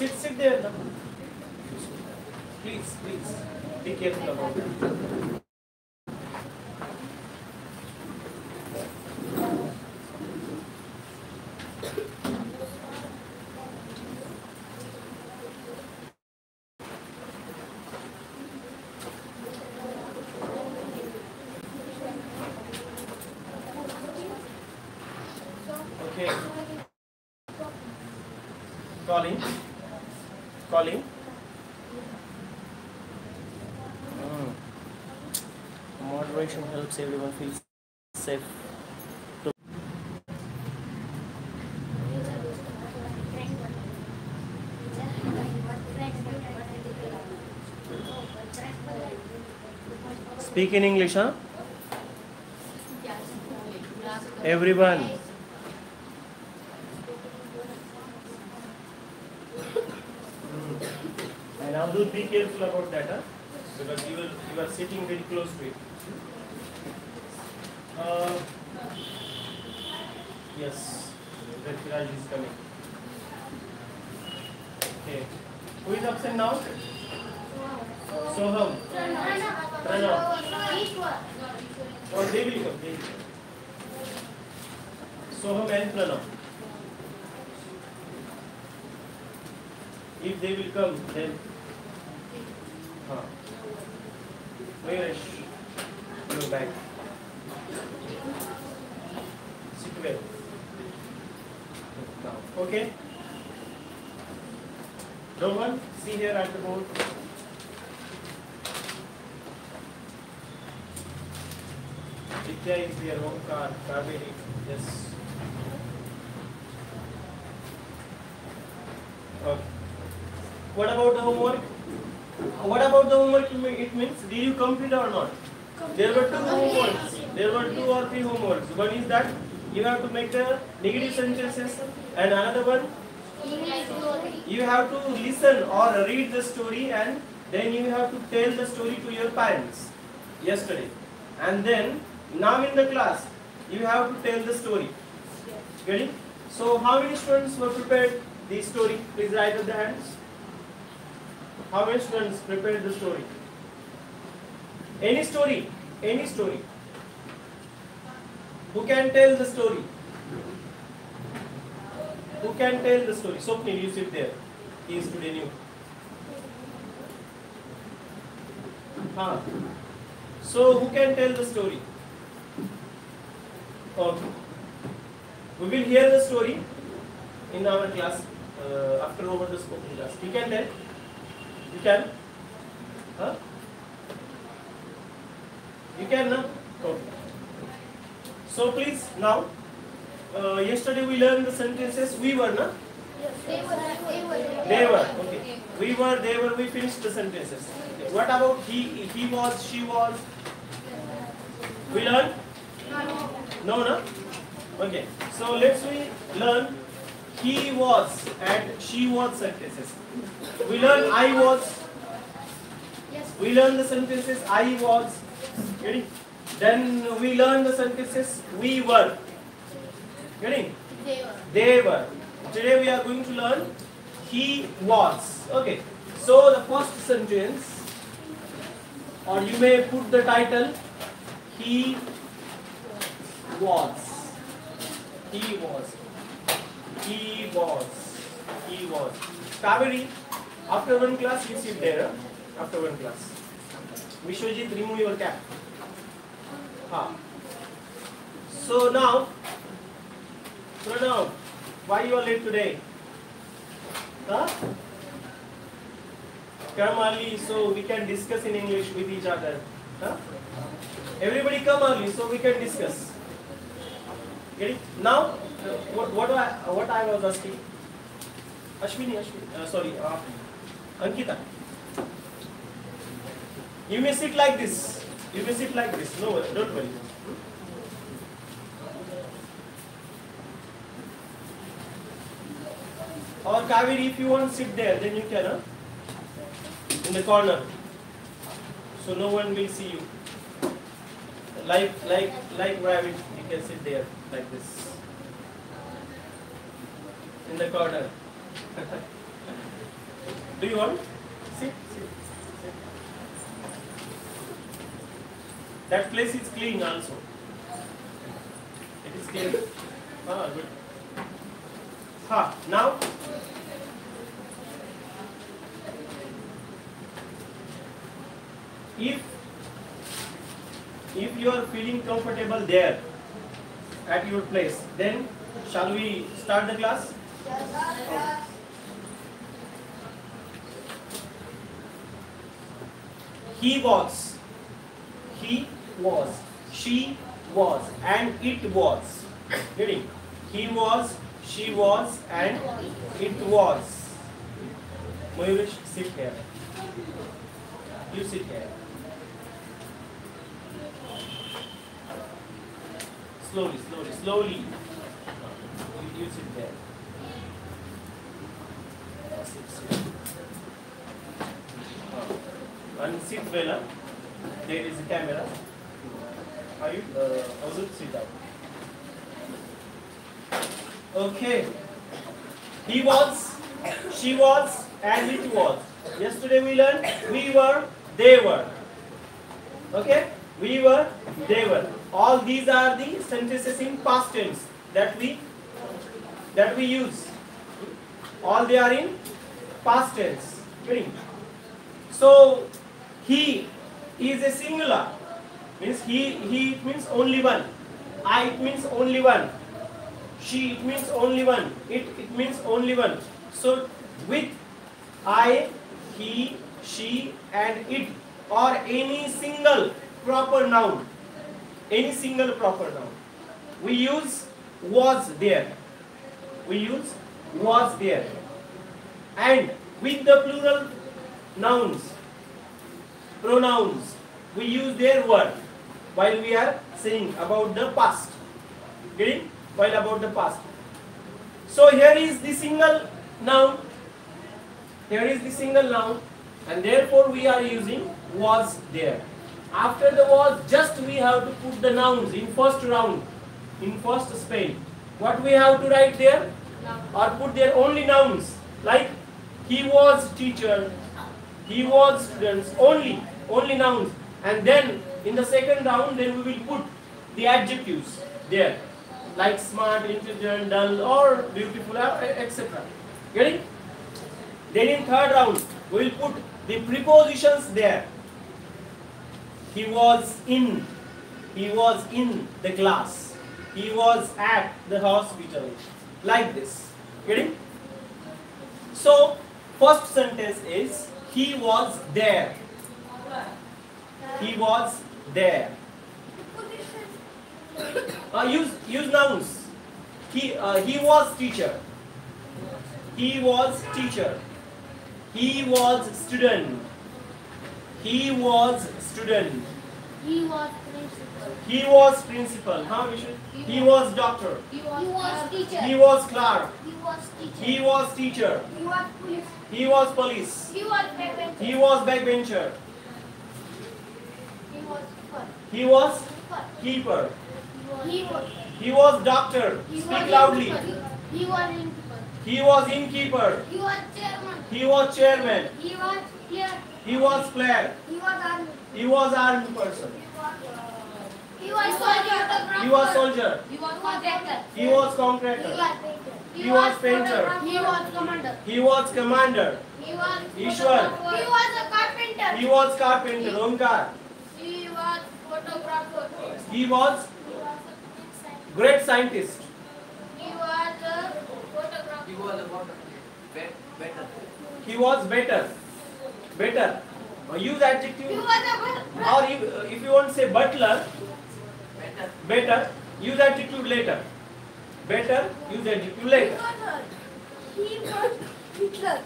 Sit, sit there. Please, please, be careful about it. Everyone feels safe. to- Speak in English, huh? Everyone. And now be careful about that, huh? Because you will you are sitting very close to it. Uh, yes, Prithviraj is coming. Okay. Who is absent now? Soham. Pranav. Or they will come. They will come. Soham. If they will come, then. Huh. Where is your bag? Sit well. Okay. Roman, see here at the board. Vidya is there, Omkar, Kaveri, yes. What about the homework? What about the homework? It means did you complete or not? There were two homeworks. There were two or three homeworks. One is that you have to make the negative sentences, and another one you have to listen or read the story, and then you have to tell the story to your parents. Yesterday, and then now in the class you have to tell the story. Get it? So how many students were prepared this story? Please write up the hands. How many students prepared the story? Any story, any story. Who can tell the story? Who can tell the story? Swapnil, you sit there. He is today new. Huh. So who can tell the story? Okay. We will hear the story in our class uh, after over the spoken class. You can tell? You can? Huh? You can? Okay. So please now, uh, yesterday we learned the sentences we were, no? They were, okay. We were, they were, we finished the sentences. What about he, he was, she was? We learned? No, no? Okay. So let's we learn he was and she was sentences. We learn I was. We learn the sentences I was. Getting? Then we learn the sentences we were. Getting? They were. Today we are going to learn he was. Okay. So the first sentence, or you may put the title, he was. He was. He was. He was. Kaveri, after one class you sit there. huh? After one class. Vishwajit, remove your cap. Ha. So now, Pranav, why you are late today? Huh? Come early so we can discuss in English with each other. Huh? Everybody come early so we can discuss. Get it? Now, what what I what I was asking. Ashwini, Ashwini, uh, sorry, uh, Ankita. You may sit like this. You may sit like this. No, worry, don't worry. Or Kaveri, if you want to sit there, then you can, huh? in the corner. So no one will see you. Like like like rabbit, you can sit there like this. In the corner. Do you want? Sit, sit, sit. That place is clean also. It is clean. Ah, good. Ha, now if if you are feeling comfortable there at your place, then shall we start the class? He was, he was, she was, and it was. Getting? He was, she was, and it was. Mayurish, sit here. You sit here. Slowly, slowly, slowly. You sit there. And sit well. There is a camera. You? Uh, also sit down. Okay. He was, she was, and it was. Yesterday we learned we were, they were. Okay? We were, they were. All these are the sentences in past tense that we that we use. All they are in past tense. Getting? So he is a singular. Means he he means only one. I it means only one. She it means only one. It it means only one. So with I, he, she and it or any single proper noun. Any single proper noun. We use was there. We use was there. And with the plural nouns, pronouns, we use their word while we are saying about the past. Getting? While about the past. So here is the single noun. Here is the single noun and therefore we are using was there. After the was just we have to put the nouns in first round, in first spell. What we have to write there? Or put there only nouns like he was teacher, he was students, only, only nouns. And then in the second round then we will put the adjectives there like smart, intelligent, dull or beautiful uh, etc. Getting? Then in third round, we will put the prepositions there. He was in, he was in the class, he was at the hospital, like this. Getting? So, first sentence is he was there. He was there. Uh, use use nouns. He uh, he was teacher. He was teacher. He was student. He was student. He was principal. He was principal. Huh, Vishu? He was doctor. He was, teacher. He was clerk. He was teacher. He was teacher. He was police. He was police. He was backbencher. He was backbencher. He was keeper. He was Keeper. keeper. He was. Doctor. Speak loudly. He was innkeeper. He was innkeeper. He was chairman. He was chairman. He was player. He was player. He was army. He was army person. He was soldier. He was soldier. He was contractor. He was contractor. He was painter. He was commander. He was commander. He was Ishwar. He was a carpenter. He was carpenter. Omkar. He was photographer. He was He was a great scientist. He was a photographer. He was a better. He was better. Better. Uh, use adjective. He was a Or if, uh, if you want to say butler, Better. better, use adjective later. Better, use adjective later. He was Hitler.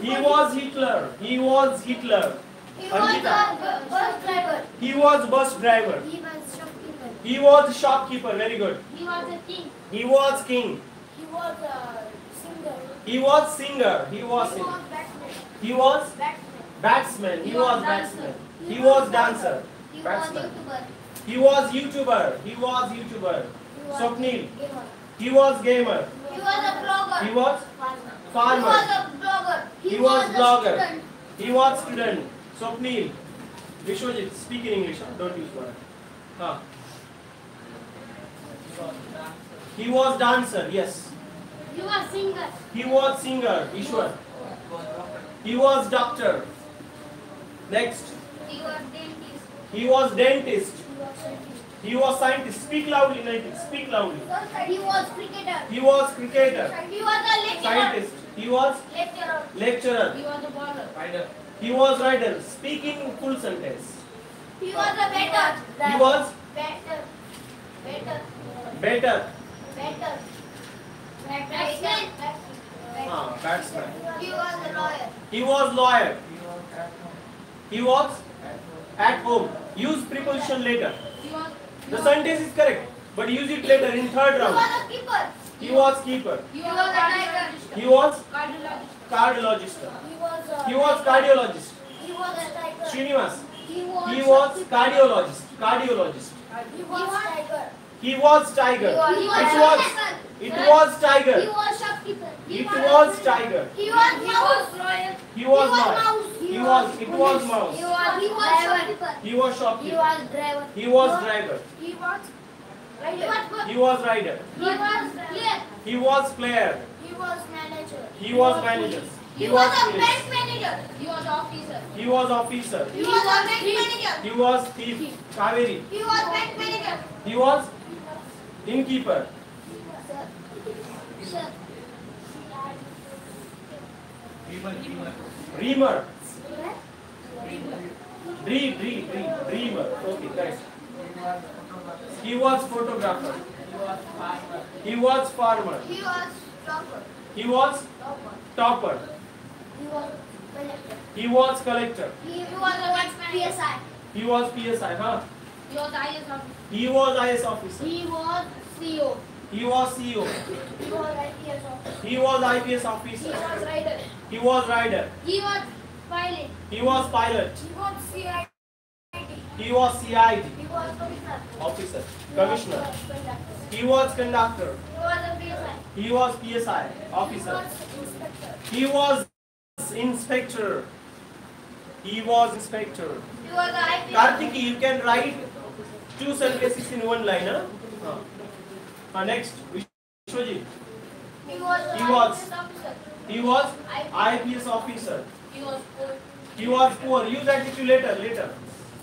He was Hitler. He was Hitler. He was Anjita. a bu- bus driver. He was bus driver. He was shopkeeper. He was shopkeeper. Very good. He was a king. He was king. He was a singer. He was singer. He was He was batsman. He was Batsman. batsman. He was batsman. He was dancer. He was YouTuber. He was YouTuber. He was YouTuber. Swapnil. He was gamer. He was a blogger. He was farmer. farmer. He was a blogger. He He was a blogger. student. He was student. Swapnil. Vishwajit, speak in English. Huh? Don't use word. Huh. He was dancer. Yes. He was singer. He was singer. Ishwar. He was doctor. Next. He was dentist. He was dentist. He was scientist. He was scientist. Speak loudly, Nitin. Speak loudly. He was cricketer. He was cricketer. He was a lecturer. Scientist. He was Lecturer. lecturer. He was a baller. Spider. He was writer. Speak in full sentence. He was a better. He was better. Better. better. Better. Batsman. Ah, batsman. He was a lawyer. He was lawyer. He was at home. He was at home. Use preposition later. He was. The sentence is correct, but use it later in third round. keeper. He was keeper. He was tiger. He was Cardiologist. cardiologist. He was a. He was cardiologist. He was. Srinivas. He was cardiologist. Cardiologist. He was tiger. He was tiger. He was- he was It was. shopkeeper. It was He tiger. was shopkeeper. He It was tiger. He was mouse. He was he was mouse. mouse. He was. It was mouse. He was. He was shopkeeper. He was He was driver. He was driver. He was. He was. He was rider. He was player. He was player. He was manager. He was manager. He was a bank manager. He was officer. He was officer. He was a bank manager. He was thief. Kaveri. He was bank manager. He was innkeeper. Sir. Sir. Dreamer. Dreamer. Dreamer. Dream, dream, dream, dreamer. Okay, correct. He was photographer. He was photographer. He was farmer. He was farmer. He was doctor. He was topper. He was collector. He was collector. He was PSI. He was PSI, huh? He was IS officer. He was IS officer. He was CEO. He was CEO. He was IPS officer. He was IPS He was rider. He was rider. He was pilot. He was pilot. He was CID. He was CID He was commissioner. officer. Commissioner. He was conductor. He was PSI. He was PSI officer. He was inspector. He was inspector. He was IPS. Kartiki, you can write two sentences in one line, huh? Huh. Uh, next, Vishwajit. He was He was- He was IPS officer. He was poor. He was poor. Use adjective later, later.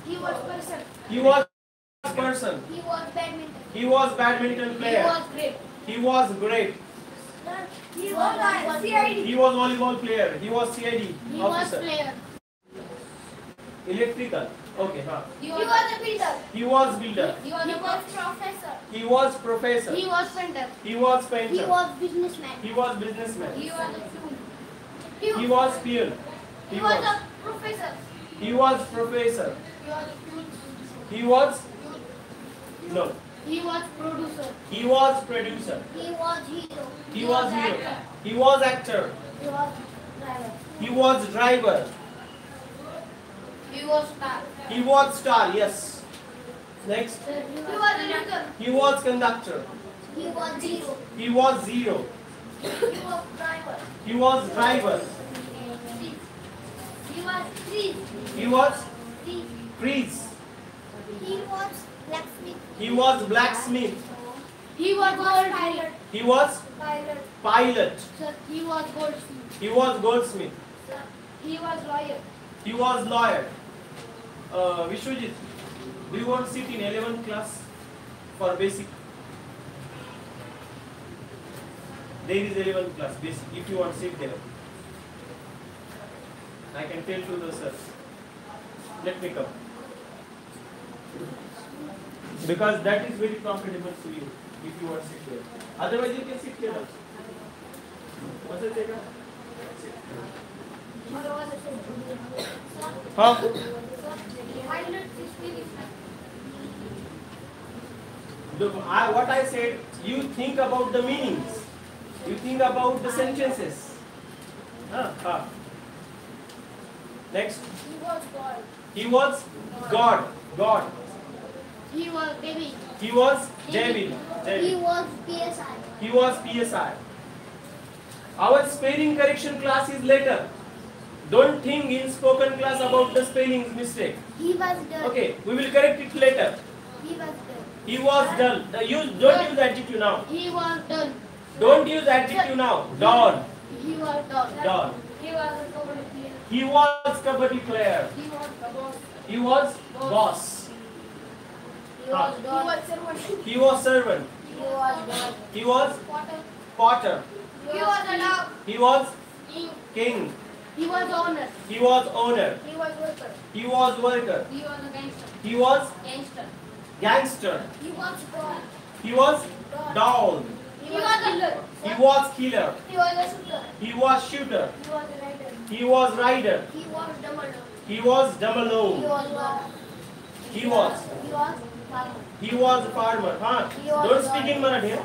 He was person. He was person. He was badminton. He was badminton He was great. He was great. He was a CID. He was volleyball player. He was CID He was player. Electrical. Okay, huh. He was a builder. He was builder. He was a professor. He was professor. He was painter. He was He painter. was businessman. He was businessman. He was a student. He was peon. He He was was. a professor. He was professor. He was a student. He was. No. He was producer. He was producer. He was hero. He was hero. He was actor. He was driver. He was driver. He was star. He was star. Yes. Next. He was a leader. He was conductor. He was zero. He was zero. He was driver. He was driver. He was three. He was Three. priest. He was blacksmith. He was blacksmith. He was goldsmith. He was Pilot. pilot. Sir, he was goldsmith. He was goldsmith. Sir, he was lawyer. He was lawyer. Uh, Vishwajit, do you want to sit in 11th class for basic? There is 11th class basic. If you want to sit there, I can tell to the sir. Let me come. Because that is very comfortable to you if you want to sit there. Otherwise, you can sit here also. What's it, Jega? What was it? Sir, Huh? pilot is finished. The, I, what I said, you think about the meanings. You think about the sentences. Huh? Huh. Next, He was God. he was God. God. He was baby. He was David. He David. was PSI. He was PSI. Our spelling correction class is later. Don't think in spoken class about the spelling mistake. He was dull. Okay, we will correct it later. He was dull. He was dull. The use, don't use adjective now. He was dull. Don't use adjective now. Dull. He was dull. Dull. He was a kabaddi player. He was kabaddi player. He was boss. He was boss. He dull. He was servant. He was servant. He was dull. He was Potter. He was a dog. He was King. He was owner. He was owner. He was worker. He was worker. He was a gangster. He was Gangster. gangster. He was god. He was doll. He was killer. He was killer. He was a shooter. He was shooter. He was a writer. He was rider. He was Dumbledore. He was He was. He was. He was farmer. He was a farmer. Huh? He was Don't speak in Marathi. huh?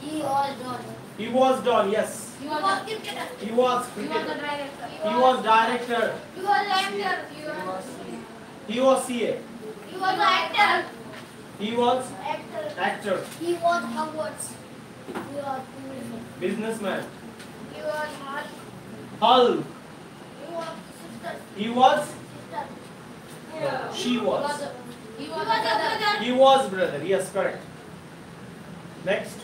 He was Don. He was Don. Yes. He was a cricketer. He was He was a cricketer. director. He was director. He was actor. He was He was CA. He was actor. He was Actor. actor. He was Hogwarts. He was businessman. Businessman. He was Hulk. Hulk. He was sister. He was. Sister. She was. He was a brother. He was brother. Yes, correct. Next.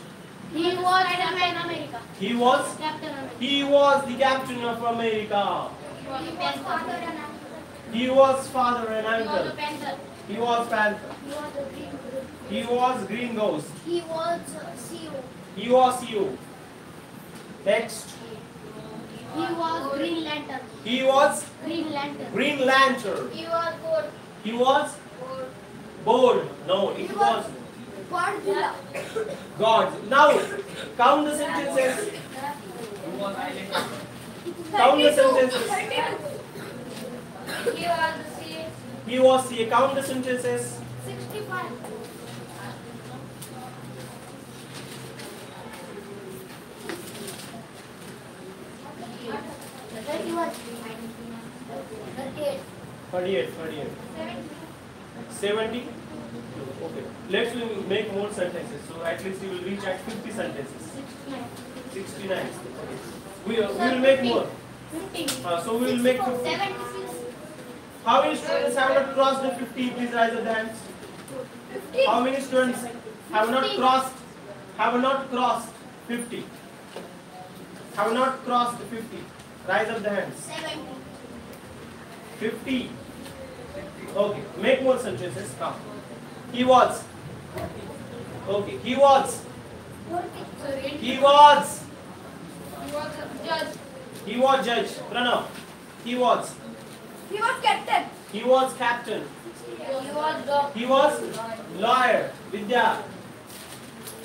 He was Captain America. He was. Captain America. He was the captain of America. He was father and uncle. He was father and He was a uncle. panther. He was panther. He was a green ghost. He was green ghost. He was CEO. He was you. Next. He was Green Lantern. He was Green Lantern. Green Lantern. He was God. He was bored. No, it was Godzilla. God. Now, count the sentences. Who was island? Count the sentences. He was the sea. He was the count the sentences. 65. Thirty-one. Thirty-eight. 38, 38. Seventy. 70. Okay. Let's make more sentences. So at least you will reach at 50 sentences. Sixty-nine. 69. Okay. We, we will make more. Fifty. Uh, so we will make 50. Seventy-six. How many students have not crossed the 50? Please raise your hands. How many students have not crossed? Have not crossed 50? Have not crossed 50? Rise up the hands. Seventy. 50. Okay. Make more sentences. Come. He was. Okay. He was. He was. He was judge. He was judge. Pranav. He was. He was captain. He was captain. He was dog. He was lawyer. Vidya.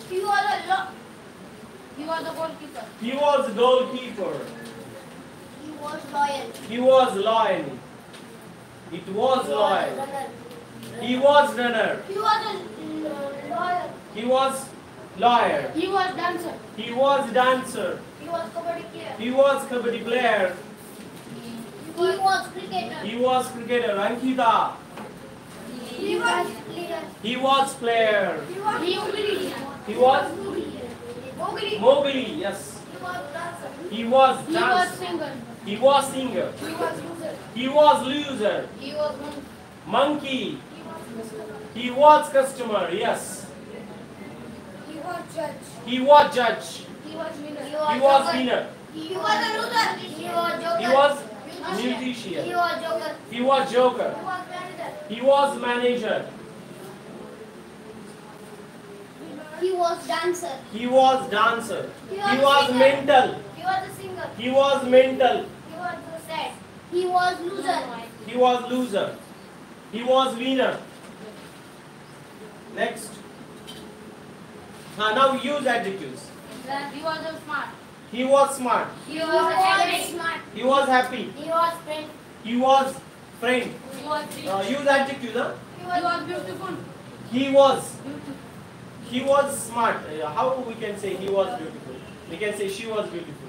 He was a law. He was a goalkeeper. He was goalkeeper. He was loyal. He was loyal. It was loyal. runner. He was runner. He was a uh, lawyer. He was lawyer. He was dancer. He was dancer. He was kabaddi player. He was kabaddi player. He was cricketer. He was cricketer. Ankita. He was leader. He was player. He was Mowgli. He was Mowgli. Mowgli. Yes. He was dancer. He was He was singer. He was singer. He was loser. He was loser. He was monkey. Monkey. He was customer. He was customer. Yes. He was judge. He was judge. He was winner. He was winner. He was a loser. He was joker. He was He musician. was joker. He was joker. He was manager. He was manager. He was dancer. He was dancer. He He was was mental. He was a singer. He was mental. He was sad. He was loser. He was loser. He was winner. Next. Ah, now use adjectives. He was a smart. He was smart. He was smart. He was happy. He was friend. He was friend. He was rich. Uh, use adjectives. Huh? He was beautiful. He was. He was smart. Uh, how we can say he was beautiful? We can say she was beautiful.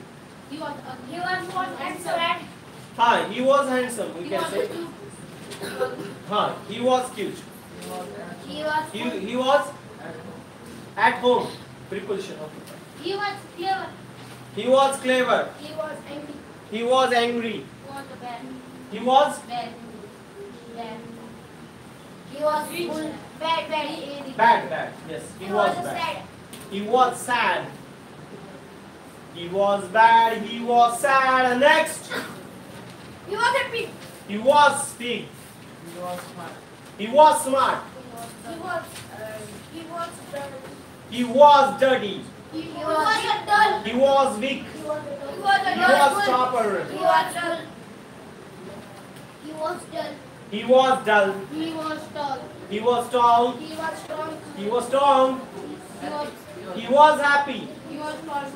He was ugly. He was not handsome. Ha, he was handsome. We He can say. Ha, he was cute. He was He, he was at home. Preposition. Okay. He was clever. He was clever. He was angry. He was angry. He was bad. He was Bad. Bad. He was full. Bad, bad. He, he, bad, bad. Yes, he, he was, was bad. sad. He was sad. He was bad. He was sad. Next, He was happy. he was big. He was smart. He was smart. He was. Uh, he was. He was dirty. He, he was a dull. He was weak. He was a He was He dull. was topper. He was dull. He was dull. He was dull. He was tall. He was tall. He was strong. He was strong. He was. Happy. He was tall.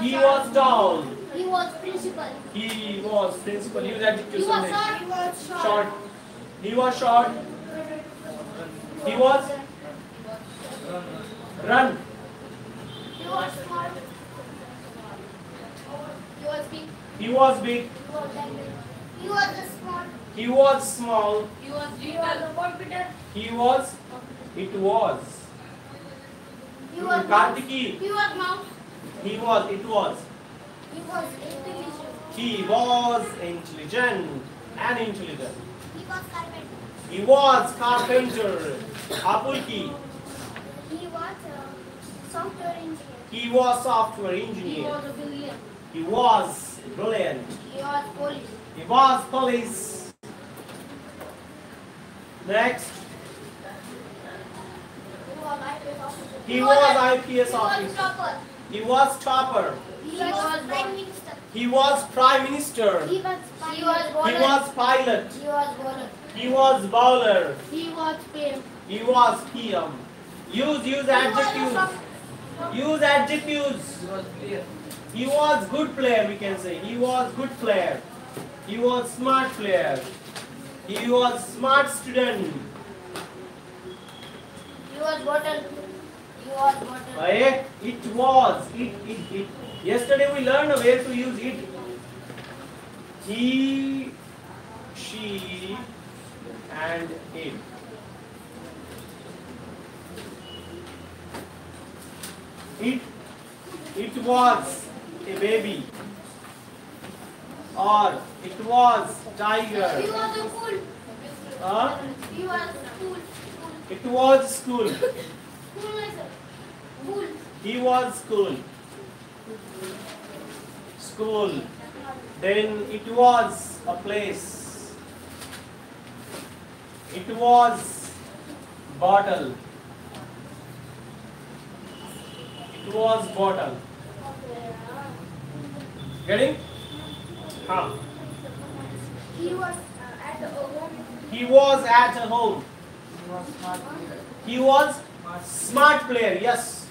He was tall. He was principal. He was principal. He was summation. short. He was short. Short. He was short. He was run. He was smart. He was big. He was big. He was a smart. He was small. He was small. He was computer. He was. It was. He was Kartiki. He was mouse. He was. It was. He was intelligent. He was intelligent and intelligent. He was carpenter. He was carpenter. Apulki. He was a software engineer. He was software He engineer. was a brilliant. He was brilliant. He was police. He was police. Next. He was IPS officer. He He was IPS was officer. topper. He was topper. He was prime minister. He was prime minister. He was he was He was pilot. He was bowler. He was bowler. He was PM. He was PM. Use use adjectives. Use adjectives. He was clear. He was good player, we can say. He was good player. He was smart player. He was smart student. He was bottle. He was bottle. Eh, It was. It, it, it. Yesterday we learned where to use it. He, she, and it. It, it was a baby. Or it was He tiger. was a fool. Huh? He was fool. It was school. A. He was school. School. Then it was a place. It was bottle. It was bottle. Getting? Huh. He was uh, at the home. He was at home. He was smart leader. He was Smart. smart player. Yes.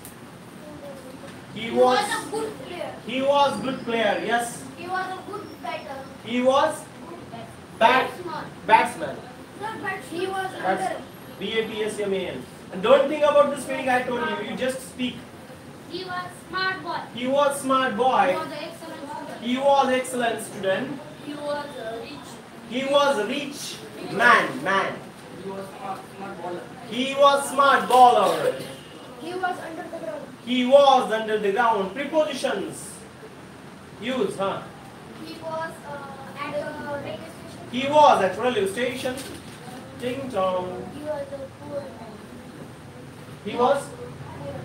He He was. was a good player. He was good player. Yes. He was a good batter. He was Good bat batsman. batsman. Not bat. He was That's under. B A T S M A N. And don't think about the spelling I told you. You just speak. He was smart boy. He was smart boy. He was an excellent student. He was excellent student. He was uh, rich. He was rich man. Man. He was smart, smart bowler. He was smart bowler. He was under the ground. He was under the ground. Prepositions. Use, huh? He was uh, at the railway station. He was at railway station. Ding dong. He was a poor man. He was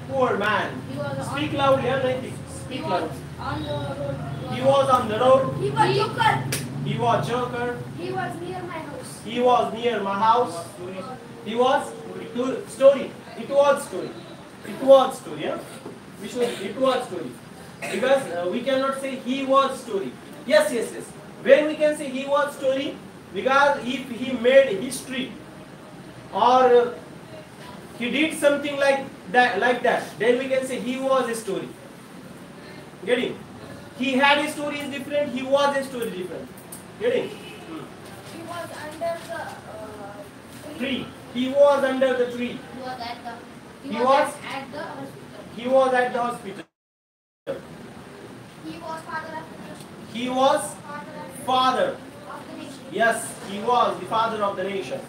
poor man. He was Speak loudly, huh, Naiti? Speak loud. the. He was on the road. He was joker. He was joker. He was near my house. He was near my house. He was story. It was story. It was story. Yeah? We should. It was story. Because uh, we cannot say he was story. Yes, yes, yes. When we can say he was story, because if he made history or he did something like that, like that, then we can say he was a story. Getting? He had a story is different. He was a story different. Getting? Hmm. He was under the uh, Tree. He was under the tree. He was at the. He, He was, at, the hospital. He was at the hospital. He was father of the. He was Father of, father. Of the nation. Yes, he was the father of the nation.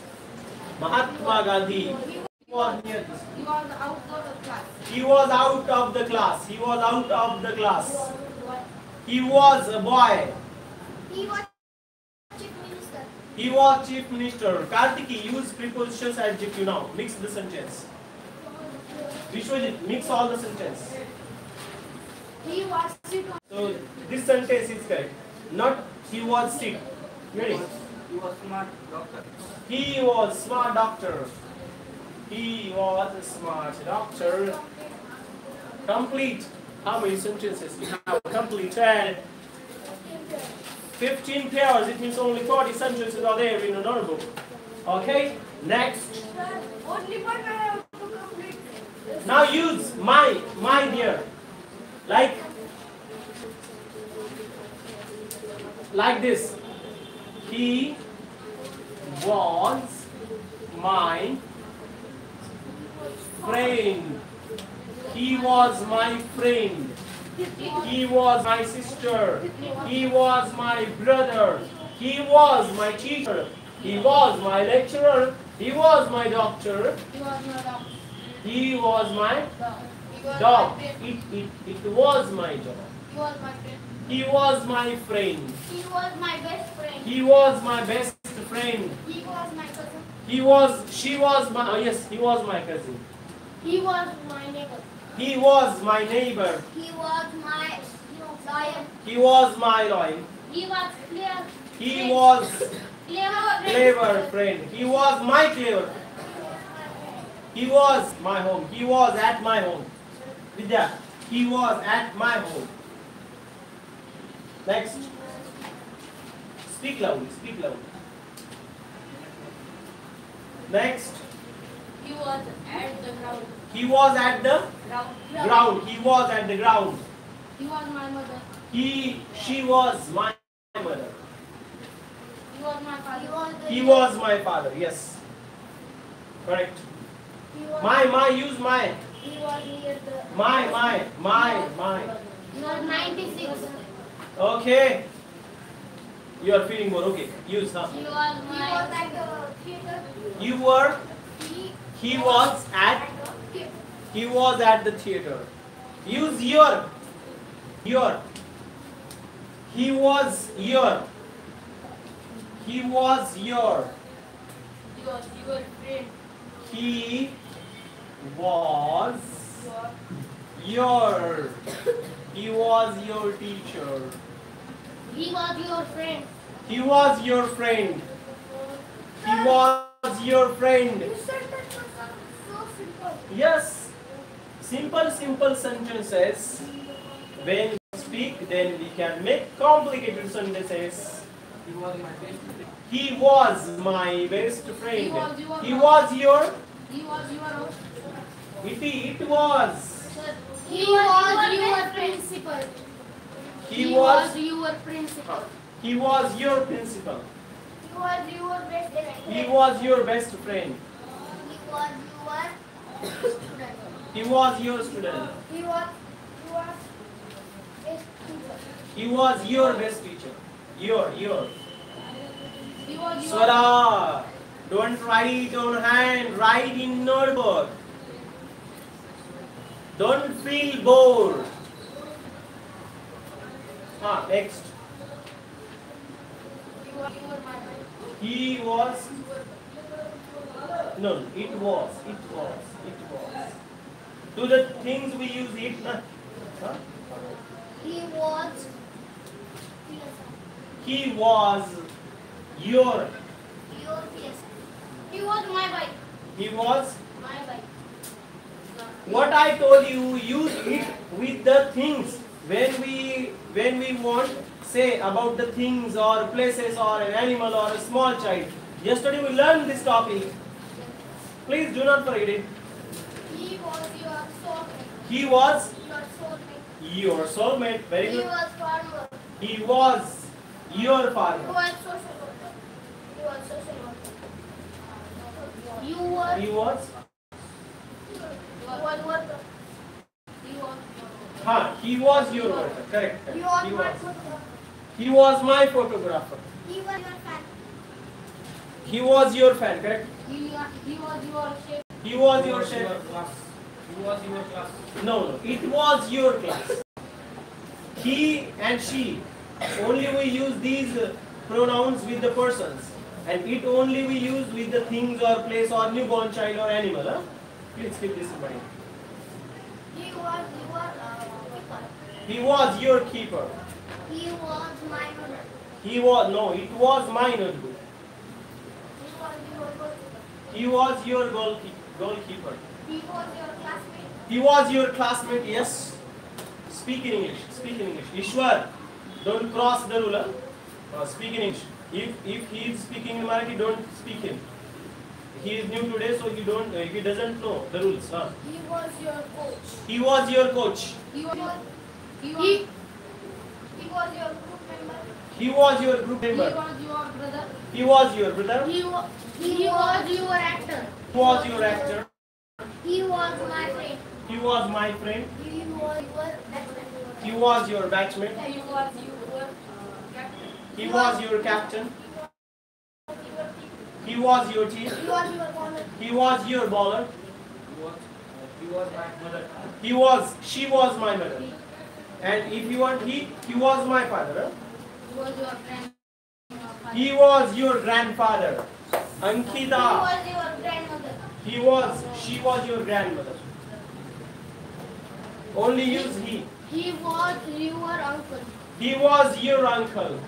Mahatma Gandhi. He was near this. He was out of the class. He was out of the class. He was out of the He class. was, He was a boy. he was He was chief minister. Kartiki, use prepositions as you now. Mix the sentence. Vishwajit, mix all the sentence. He was sick. So this sentence is correct. Not he was sick. He Ready? was, he was smart doctor. He was smart doctor. He was a smart doctor. Complete. How many sentences we have completed? Uh, 15 pairs. It means only 40 sentences are there in a notebook. Okay. Next. Only one I have to complete. Now use my, my dear. Like, like this. He was my friend. He was my friend. He was my sister. He was my brother. He was my teacher. He was my lecturer. He was my doctor. He was my dog. He was my dog. It, it, it was my dog. He was my friend. He was my friend. He was my best friend. He was my best friend. He was my cousin. He was, she was my, oh yes, he was my cousin. He was my neighbor. He was my neighbor. He was my lion. He was my lion. He was clear. He was clever. clever friend. He was my clever. He was my home. He was at my home. Vidya, he was at my home. Next. Speak loudly. Speak loudly. Next. He was at the ground. He was at the Ground. ground. He was at the ground. He was my mother. He, she was my mother. He was my father. He was He was my father. Yes. Correct. He My, my, use my. He was near the. My, my, my, my. He was 96. Okay. You are feeling more. Okay. Use, huh? He was my. He was at the theater. You were, He, he was at, he, he was at the theater. Use your, your. He was your. He was your. he was your friend. He was Your, your. He was your teacher. he was your friend. He was your friend. He was your friend. You said that was so simple. Yes. Simple, simple sentences. When we speak, then we can make complicated sentences. He was my best friend. He was my best friend. He was your- He was your. He was your. It, it was. He, was, your principal. He was. your principal. He was your principal. He was your best friend. He was your best friend. He was your student. He was your student. He was he was teacher. He was your best teacher. Your, your. Your Swara. Don't write on hand, write in notebook. Don't feel bored. Ah, next. he was your mother. He was. No, it was. It was. It was. Do the things we use it. Huh? He was He was your. He was my bike. He was. My bike. What I told you, use it with the things. When we when we want say about the things or places or an animal or a small child. Yesterday we learned this topic. Please do not forget it. He was your soulmate. He was Your soulmate. your soulmate. Very He good. He was farmer. He was your You father. was social worker. You was social worker. You were He was. You was worker. You was Huh, he was your worker. Correct. correct. you was He my was. photographer. He was my photographer. He was your fan. He was your fan. Correct. He, he was your chef. He was your was chef. your class. He was your class. No, no, it was your class. He and she. Only we use these uh, pronouns with the persons. And it only we use with the things or place or newborn child or animal. Huh? Please keep this in mind. He was your uh, keeper. He was your keeper. He was my mother. He was no, it was my notebook. He was your He was your goalkeeper. goalkeeper. goalkeeper. He was your classmate. He was your classmate, yes. Speak in English. Speak in English. Ishwar, don't cross the rule. huh? Uh, speak in English. If if he is speaking in Marathi, don't speak him. He is new today, so he don't. Uh, he doesn't know the rules. Huh? He was your coach. He was your coach. He was your he was, he, was your group member. He was your group He was your brother. He was your brother. He, wa- he was your actor. He was your actor. He was my friend. He was my friend. He was your batchmate. He was your batchmate. He was your uh, captain. He was your captain. He was your team. He was your bowler. He was your bowler. He was, my mother. He was, she was my mother. And if you want he, he was my father. He was your friend. huh? He was your grandfather. He was your grandmother. He was, she was your grandmother. Only use he. He was your uncle. He was your uncle.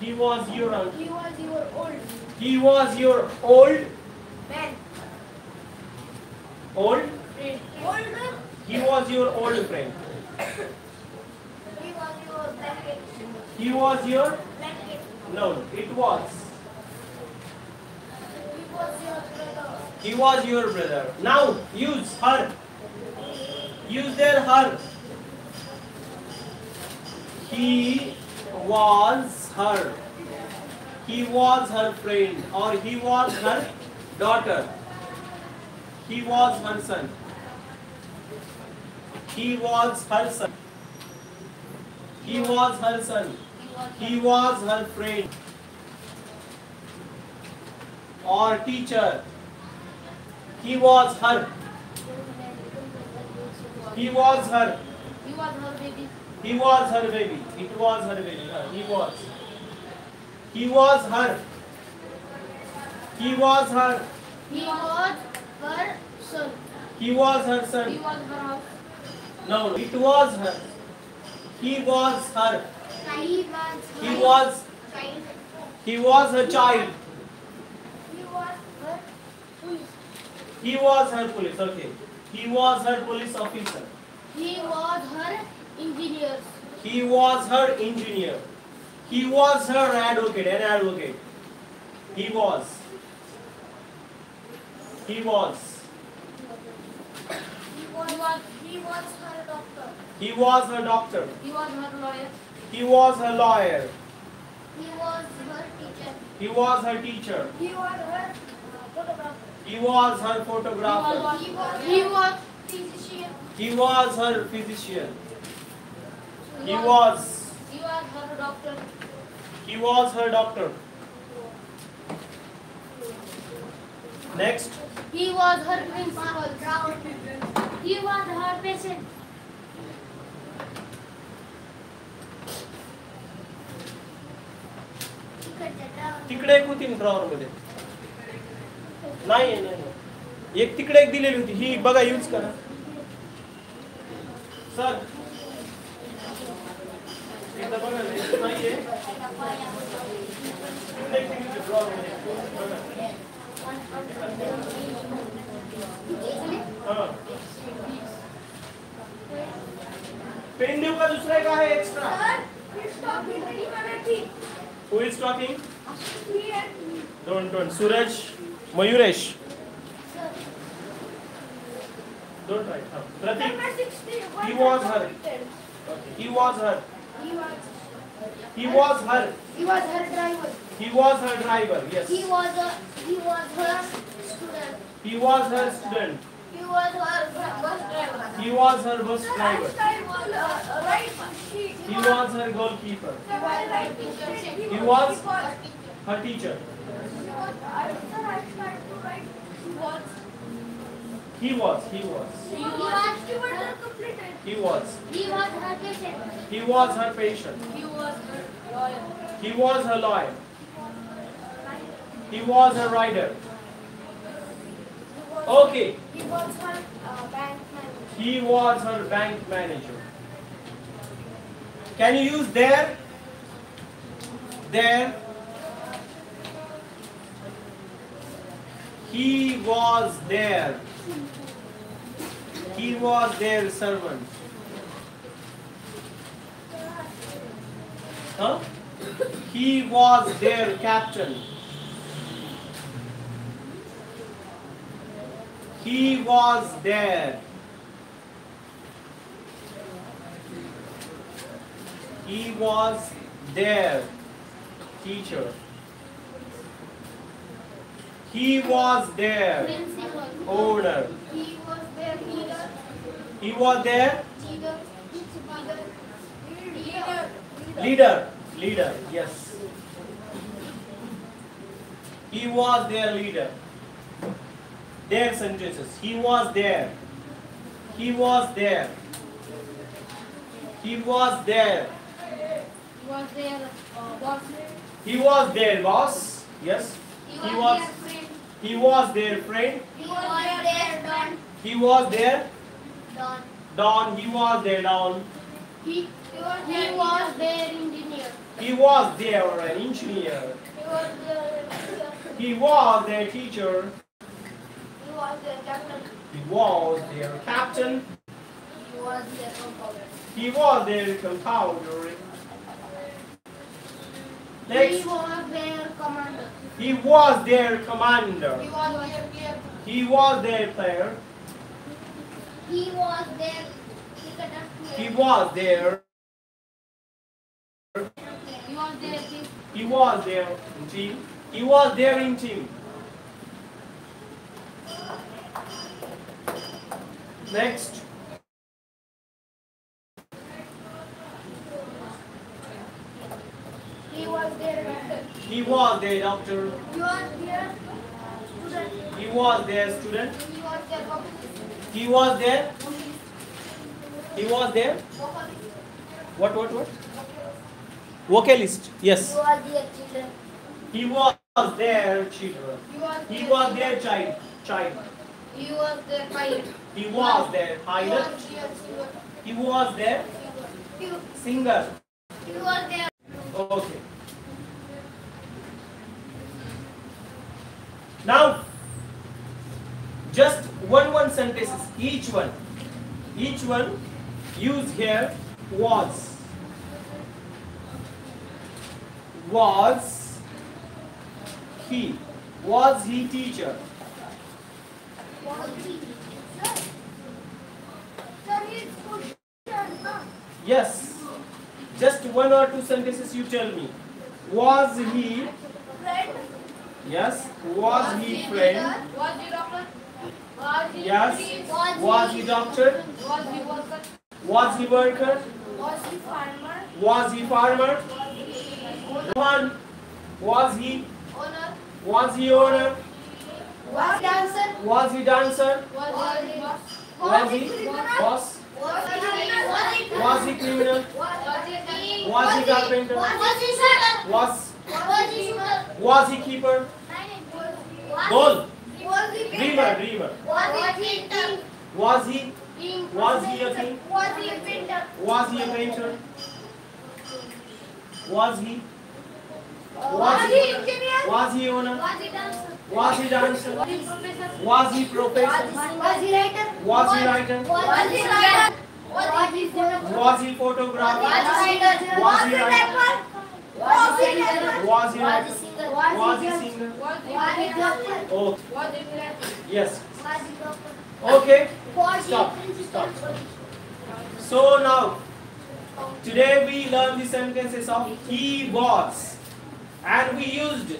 He was your uncle. He was your old He was your old, man. old. Friend. Older. He was your old friend. He was your blanket. He was your, Blanket. no, it was. He was your brother. He was your brother. Now use her. Use their her. He was her. He was her friend or he was her daughter. He was her son. He was her son. He was her son. He was her friend or teacher. He was her. He was her. He was her baby. He was her baby. It was her baby. He was. He was her. He was her. He was her son. He was her He son. was her. No, no, it was her. He was her. He was He was. He was her child. He was her police. He was her police. Okay. He was her police officer. He was her engineer. He was her engineer. He was her advocate, an advocate. He was. He was. He was, he was her doctor. He was her doctor. He was her lawyer. He was her lawyer. He was her teacher. He was her teacher. He was her photographer. He was her photographer. He was, he was physician. He was her physician. He was. He was her doctor. He was her doctor. Next. He was her principal. He was her patient. तिकडे एक होती drawer मध्ये नाही. एक तिकडे एक दिलेली होती ही बघा यूज़ करा सर पेन का का है extra who is talking don't don't Suraj Mayuresh don't write Prateek he was her he was her he was her He was her driver. he was her driver yes He was a he was her student. he was her student He was her bus driver. he was her bus driver he was her goalkeeper He was right teacher. He was? her he was he was He was her completed. he was He was her patient. he was her patient He was her lawyer. he was her lawyer He was a rider. Okay. He was her uh, bank manager. He was her bank manager. Can you use there? There. He was there. He was their servant. Huh? He was their captain. He was there. He was their teacher. He was there. Owner. He was there. leader. He was their Leader. Leader. Leader. yes. He was their leader. Their sentences. He was there. He was there. He was there. He was there, uh, boss. He was their boss. Yes. He He was was their friend. he was their friend. He was their don. He was their Don. don. He was their don. He, he was their, he was their engineer. He was their engineer. He was their teacher. He was their teacher. He was their captain. He was their captain. He was their compounder. He was their compounder. He was their commander. he was their commander. He was their player. He was their player. He was their cricketer. He was their. He was their king. He was their in team. He was there in team. Next. He was their doctor. He was their doctor. He was their student. He was their student. He was their vocalist. He was their. He was their. What? What? What? Vocalist. Yes. He was their children. He was their children. He was He their child. Child. He was their pilot. He was their He pilot. was their singer. He was their singer. he was their Okay. Now, just one one sentences, each one. Each one use here was. Was he? Was he teacher? Yes. Just one or two sentences you tell me. Was he? Friend. Yes. Was he friend? Was he doctor? Was he Yes. priest? Was he doctor? Was he worker? Was he worker? Was he farmer? Was he farmer? Was he One. Was he? owner? Was he owner? Was he dancer? Was he dancer? Was he boss? Was he boss? Was he criminal? Was he criminal? Was he king? Was he carpenter? Was he shooter? Was Was he shooter? was he keeper? Goal. Was he Dreamer, dreamer. Was he? Was he? Was he a king? Was he a painter? Was he a painter? Was he? Was he engineer? Was he owner? Was he dancer? Was he dancer? Was he professor? Was he writer? Was he writer? Was he writer? Was he photographer? Was he photographer? Was he writer? Was he rapper? Was he rapper? Was he Was he rapper? singer? Was he singer? Was he doctor? Oh, Was he pilot? yes. Was he doctor? Okay. Was he Stop. So now, today we learn the sentences of he was. And we used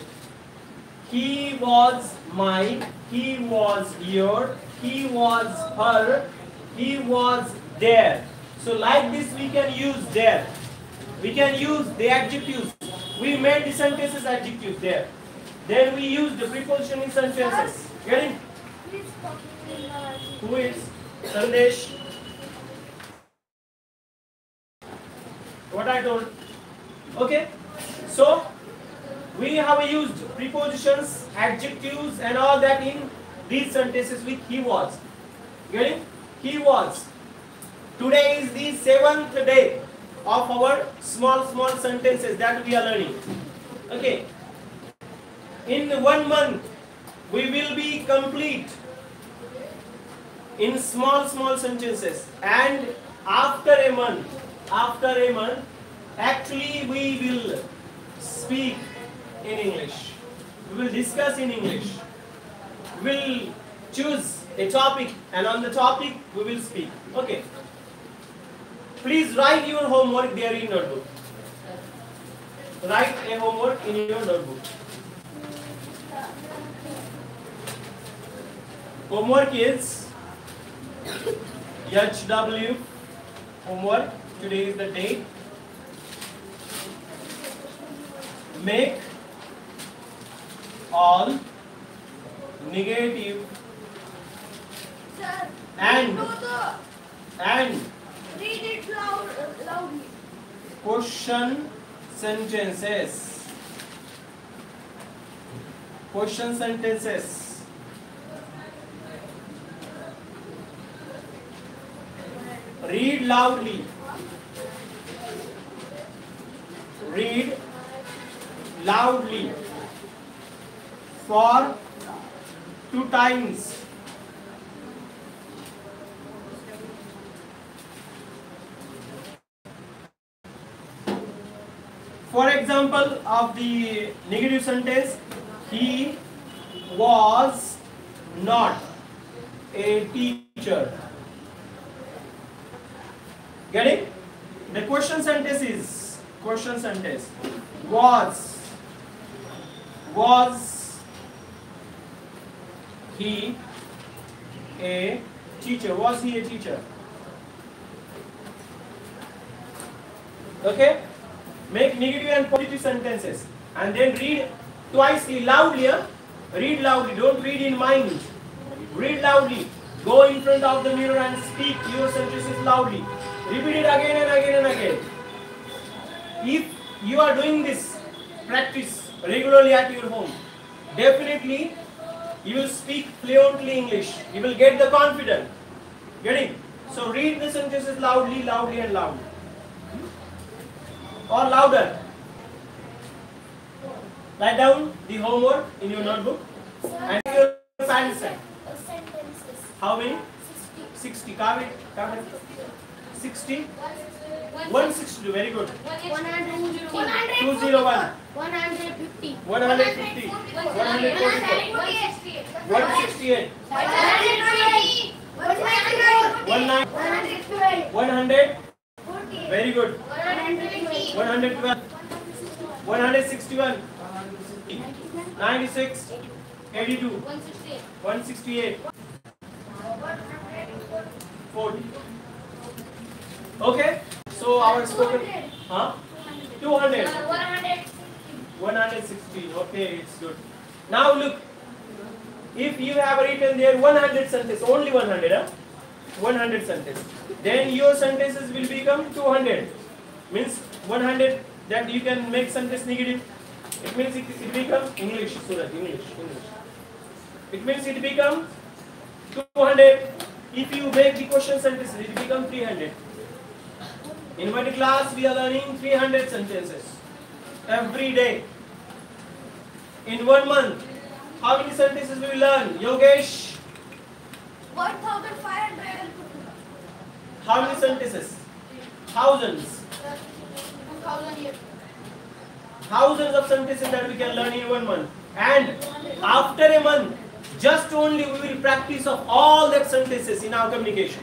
he was mine, he was your, he was her, he was there. So like this we can use there. We can use the adjectives. We made the sentences adjectives there. Then we use the preposition in sentences. In Marathi. Who is Sandesh? What I told. Okay. So we have used prepositions, adjectives, and all that in these sentences with he was. Getting? He was. Today is the seventh day of our small, small sentences that we are learning. Okay. In one month, we will be complete in small, small sentences. And after a month, after a month, actually we will speak in English. We will discuss in English. We will choose a topic and on the topic we will speak. Okay. Please write your homework there in notebook. Write a homework in your notebook. Homework is HW homework. Today is the date. Make all negative And- and read it loud, loudly. question sentences. Question sentences. Read loudly. Read loudly for two times. For example, of the negative sentence, he was not a teacher. Get it? The question sentence is question sentence was was he a teacher? Was he a teacher? Okay? Make negative and positive sentences and then read twice loudly. Read loudly, don't read in mind. Read loudly. Go in front of the mirror and speak your sentences loudly. Repeat it again and again and again. If you are doing this practice regularly at your home, definitely you will speak fluently English. You will get the confidence. Getting? So read the sentences loudly, loudly and loudly or louder. Write down the homework in your notebook and your answer. Sentences. How many? 60. 60. Carve it. Carve it. 60. 162. Very good. 150. 201. 150. 150. 144. 168. 19. 100. Very good. 112. 161. 96. 82. 168. 40. Okay. So our spoken. Huh? 200. 160. Okay, it's good. Now look. If you have written there 100 sentences, only 100, huh? 100 sentences. Then your sentences will become 200. Means 100 that you can make sentence negative. It means it, it become English, Surat, English, English. It means it become 200. If you make the question sentences, it become 300. In my class, we are learning 300 sentences every day. In one month, how many sentences we will learn? Yogesh, 1500. how many sentences? Thousands. Thousands of sentences that we can learn in one month. And after a month, just only we will practice of all that sentences in our communication.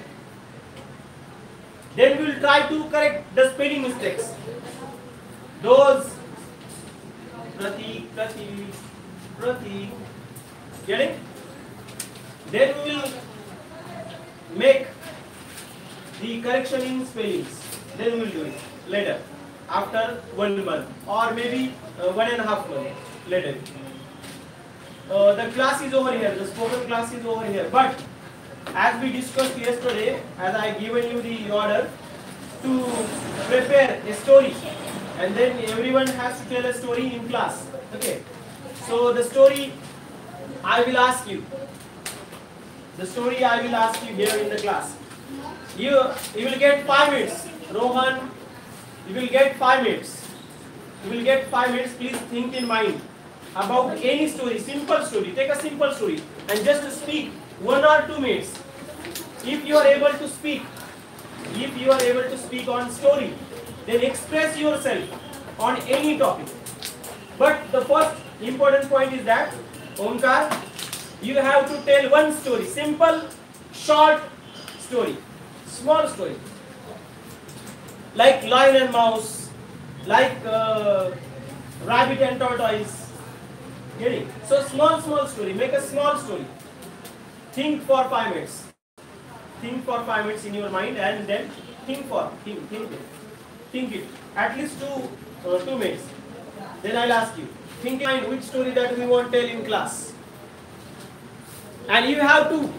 Then we will try to correct the spelling mistakes. Those prati, prati, prati. Getting? Then we will make the correction in spellings. Then we will do it later, after one month or maybe uh, one and a half month later. Uh, the class is over here. The spoken class is over here. But as we discussed yesterday, as I given you the order to prepare a story, and then everyone has to tell a story in class. Okay. So the story I will ask you. The story I will ask you here in the class. You you will get five minutes. Rohan, you will get five minutes. You will get five minutes. Please think in mind about any story, simple story. Take a simple story and just speak one or two minutes. If you are able to speak, if you are able to speak on story, then express yourself on any topic. But the first important point is that, Omkar, you have to tell one story, simple, short story, small story. Like lion and mouse, like uh, rabbit and tortoise. Getting? So small, small story. Make a small story. Think for five minutes. Think for five minutes in your mind and then think for think think it. Think it. At least two uh, two minutes. Then I'll ask you. Think in mind which story that we want to tell in class. And you have to.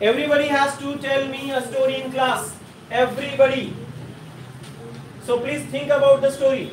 Everybody has to tell me a story in class. Everybody. So please think about the story.